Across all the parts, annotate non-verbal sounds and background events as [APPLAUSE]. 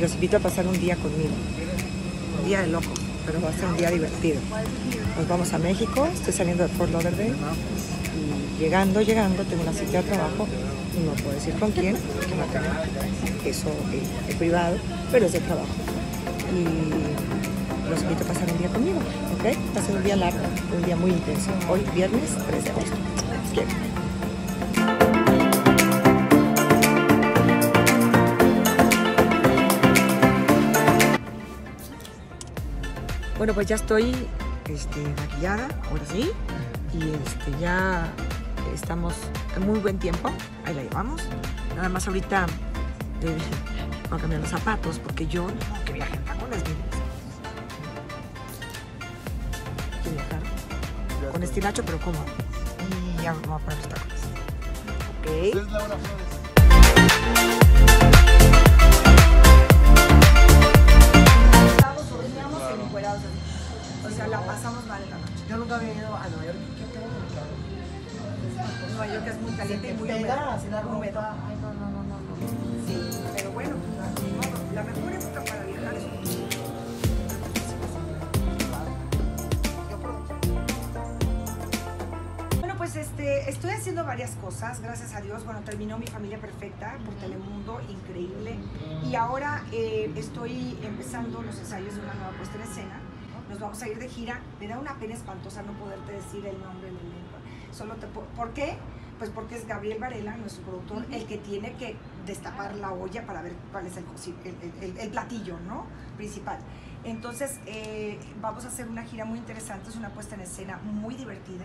los invito a pasar un día conmigo. Un día de loco, pero va a ser un día divertido. Nos vamos a México, estoy saliendo de Fort Lauderdale y llegando, llegando, tengo una cita de trabajo no puedo decir con quién, que va a tener eso eh, es privado, pero es de trabajo. Y los invito a pasar un día conmigo, ¿ok? Va a ser un día largo, un día muy intenso. Hoy, viernes 3 de agosto. Bueno, pues ya estoy este, maquillada, ahora sí, y este, ya estamos en muy buen tiempo, ahí la llevamos. Nada más ahorita eh, voy a cambiar los zapatos porque yo no que viaje en tacones. Quiero viajar con estilacho, pero cómodo. Y ya vamos a poner los tacones. Ok. Estamos, encuerados. O sea, la pasamos mal en la noche. Yo nunca había ido a Nueva York. ¿Qué tengo que hacer? Nueva York es muy caliente y muy húmedo. Ay, no, no, no, no. Sí, pero bueno, modo. la mejor época para viajar estoy haciendo varias cosas, gracias a Dios. Bueno, terminó Mi Familia Perfecta por Telemundo, increíble. Y ahora eh, estoy empezando los ensayos de una nueva puesta en escena. Nos vamos a ir de gira. Me da una pena espantosa no poderte decir el nombre del elenco. Solo te po- ¿Por qué? Pues porque es Gabriel Varela, nuestro productor, el que tiene que destapar la olla para ver cuál es el, el- el- el platillo, ¿no? Principal. Entonces, eh, vamos a hacer una gira muy interesante, es una puesta en escena muy divertida,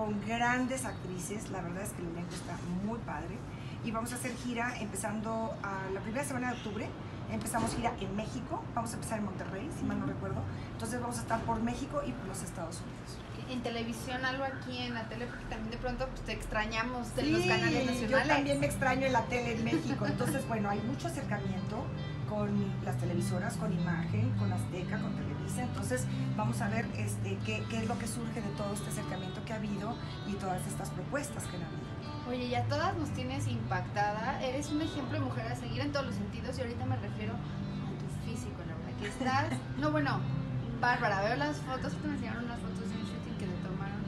con grandes actrices, la verdad es que el elenco está muy padre. Y vamos a hacer gira empezando a la primera semana de octubre, empezamos gira en México, vamos a empezar en Monterrey, si mal no recuerdo. Entonces vamos a estar por México y por los Estados Unidos. En televisión, algo aquí en la tele, porque también de pronto pues, te extrañamos de los Sí, canales nacionales. Yo también me extraño en la tele en México. Entonces, bueno, hay mucho acercamiento con las televisoras, con Imagen, con Azteca, con Entonces, vamos a ver este, qué, qué es lo que surge de todo este acercamiento que ha habido y todas estas propuestas que han habido. Oye, ya todas nos tienes impactada. Eres un ejemplo de mujer a seguir en todos los sentidos y ahorita me refiero a tu físico, la verdad. Que estás. [LAUGHS] No, bueno, Bárbara, veo las fotos que me enseñaron unas fotos de un shooting que te tomaron.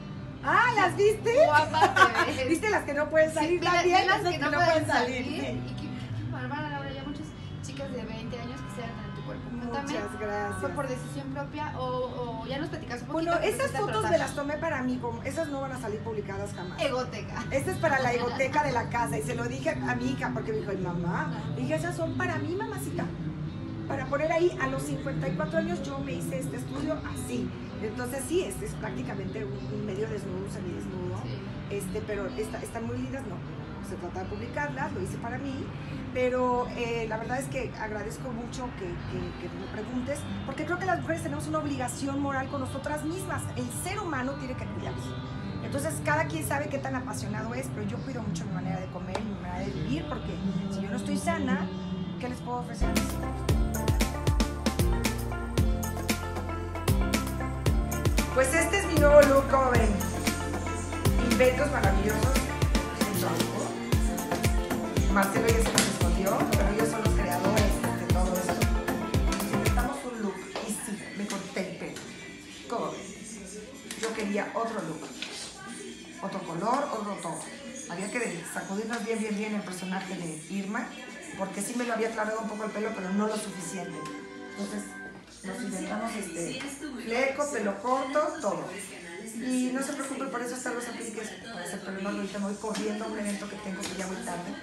¡Ah, las viste! Guapa te ves. ¿Viste las que no pueden salir Sí, también? las Esas que no pueden salir. sí. Muchas gracias. ¿fue por decisión propia o, o ya nos platicas un poquito? Bueno, esas fotos me las tomé para mí, esas no van a salir publicadas jamás. Egoteca. Esta es para la egoteca de la casa y se lo dije a mi hija porque me dijo, "Ay, mamá, dije, esas son para mí, mamacita. Para poner ahí a los 54 años yo me hice este estudio así. Entonces sí, este es prácticamente un, un medio desnudo, semidesnudo. Sí. Este, pero está- están muy lindas, no. Se trata de publicarlas, lo hice para mí, pero eh, la verdad es que agradezco mucho que, que- me preguntes, porque creo que las mujeres tenemos una obligación moral con nosotras mismas. El ser humano tiene que cuidarse. Entonces, cada quien sabe qué tan apasionado es, pero yo cuido mucho mi manera de comer y mi manera de vivir, porque si yo no estoy sana, ¿qué les puedo ofrecer? Pues este es mi nuevo look, como ven. Inventos maravillosos. Marcelo ya se nos escondió, pero ellos son los creadores de todo esto. Inventamos un look y sí, me corté el pelo. ¿Cómo? Yo quería otro look. Otro color, otro todo. Había que sacudirnos bien, bien, bien el personaje de Irma, porque sí me lo había aclarado un poco el pelo, pero no lo suficiente. Entonces, nos inventamos este fleco, pelo corto, todo. Y no se preocupe, por eso están los apliques pelo largo. Ahorita me voy corriendo a un evento que tengo que ya muy tarde.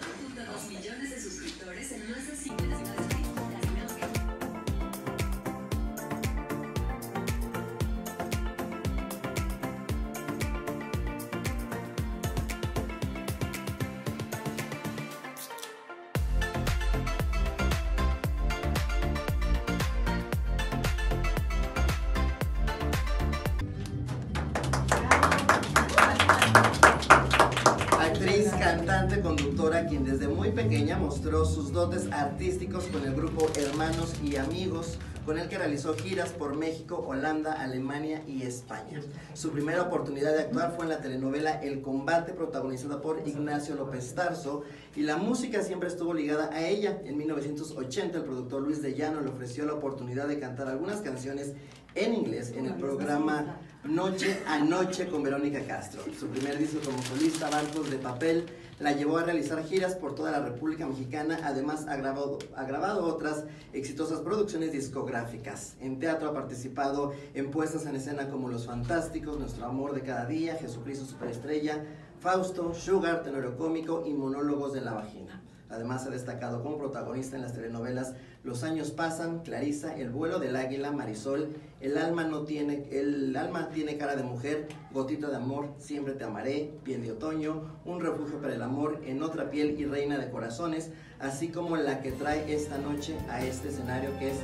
Conductora, quien desde muy pequeña mostró sus dotes artísticos con el grupo Hermanos y Amigos, con el que realizó giras por México, Holanda, Alemania y España. Su primera oportunidad de actuar fue en la telenovela El Combate, protagonizada por Ignacio López Tarso, y la música siempre estuvo ligada a ella. En 1980, el productor Luis de Llano le ofreció la oportunidad de cantar algunas canciones en inglés en el programa Noche a Noche con Verónica Castro. Su primer disco como solista, Barcos de Papel, la llevó a realizar giras por toda la República Mexicana. Además, ha grabado, otras exitosas producciones discográficas. En teatro ha participado en puestas en escena como Los Fantásticos, Nuestro Amor de Cada Día, Jesucristo Superestrella, Fausto, Sugar, Tenorio Cómico y Monólogos de la Vagina. Además ha destacado como protagonista en las telenovelas Los años pasan, Clarisa, El vuelo del águila, Marisol, El alma no tiene el alma tiene cara de mujer, Gotita de amor, Siempre te amaré, Piel de otoño, Un refugio para el amor, En otra piel y Reina de corazones, así como la que trae esta noche a este escenario que es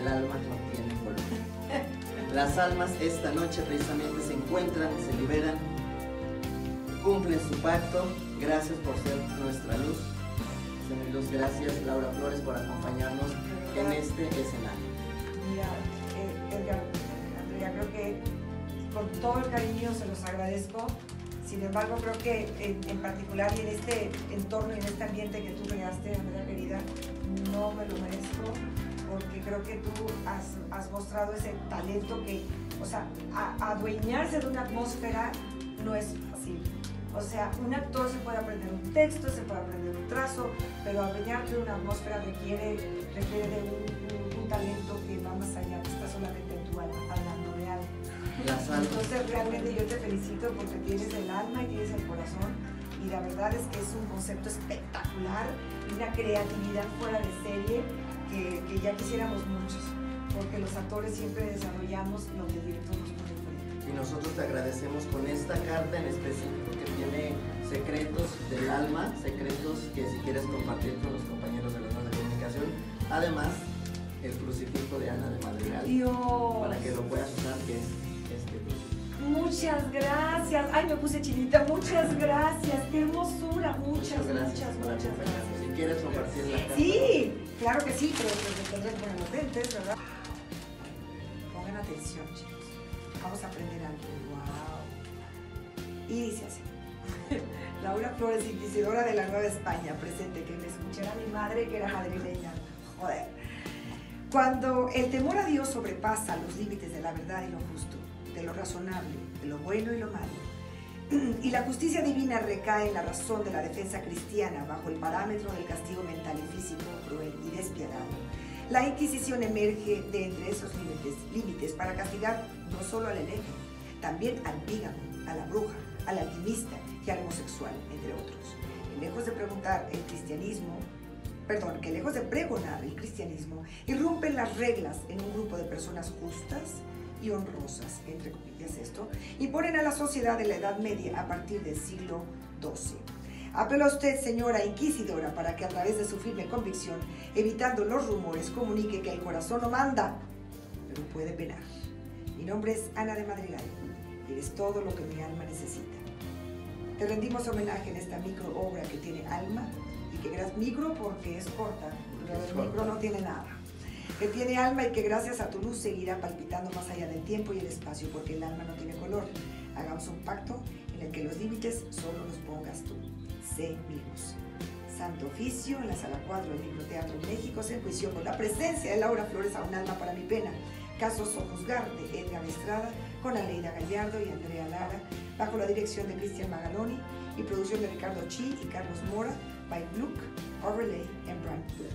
El alma no tiene color. [LAUGHS] Las almas esta noche precisamente se encuentran, se liberan, cumplen su pacto. Gracias por ser nuestra luz. Gracias Laura Flores por acompañarnos en este escenario. Mira, eh, Edgar, Andrea, creo que con todo el cariño se los agradezco. Sin embargo, creo que en, particular y en este entorno y en este ambiente que tú creaste, Andrea querida, no me lo merezco porque creo que tú has, mostrado ese talento que, o sea, adueñarse de una atmósfera no es fácil. O sea, un actor se puede aprender un texto, se puede aprender un trazo, pero adueñarte de una atmósfera requiere, requiere de un, un- un talento que va más allá, que está solamente en tu alma, hablando de algo. Entonces realmente yo te felicito porque tienes el alma y tienes el corazón y la verdad es que es un concepto espectacular y una creatividad fuera de serie que, que ya quisiéramos muchos porque los actores siempre desarrollamos lo que el director nos. Y nosotros te agradecemos con esta carta en específico tiene secretos del alma, secretos que si quieres compartir con los compañeros de los medios de comunicación. Además, el crucifijo de Ana de Madrigal, Dios. para que lo puedas usar, que es este crucifijo. Muchas gracias. Ay, me puse chinita. Muchas gracias. Qué hermosura. Muchas, muchas, muchas, por muchas gracias. Si quieres compartir la. Sí, claro que sí, pero pues me tendré que poner los lentes, ¿verdad? Pongan atención, chicos. Vamos a aprender algo. Wow. Y dice así. [LAUGHS] Laura Flores, inquisidora de la Nueva España, presente, que me escuchara mi madre que era madrileña. Joder. Cuando el temor a Dios sobrepasa los límites de la verdad y lo justo, de lo razonable, de lo bueno y lo malo, y la justicia divina recae en la razón de la defensa cristiana bajo el parámetro del castigo mental y físico cruel y despiadado. La Inquisición emerge de entre esos límites, límites para castigar no solo al hereje, también al pígamo, a la bruja, al alquimista y al homosexual, entre otros. Y lejos de preguntar el cristianismo, perdón, que lejos de pregonar el cristianismo, irrumpen las reglas en un grupo de personas justas y honrosas, entre comillas esto, y ponen a la sociedad de la Edad Media a partir del siglo XII. Apelo a usted, señora inquisidora, para que a través de su firme convicción, evitando los rumores, comunique que el corazón no manda, pero puede penar. Mi nombre es Ana de Madrigal eres todo lo que mi alma necesita. Te rendimos homenaje en esta micro obra que tiene alma y que gracias micro porque es corta, pero el micro no tiene nada. Que tiene alma y que gracias a tu luz seguirá palpitando más allá del tiempo y el espacio porque el alma no tiene color. Hagamos un pacto en el que los límites solo los pongas tú. Sé mi luz. Santo Oficio, en la sala 4 del Microteatro México, se enjuició con la presencia de Laura Flores a un alma para mi pena. Caso Sojuzgar de Edgar Estrada, con Aleida Gallardo y Andrea Lara, bajo la dirección de Cristian Magaloni y producción de Ricardo Chi y Carlos Mora, by Luke, Overlay and Brand.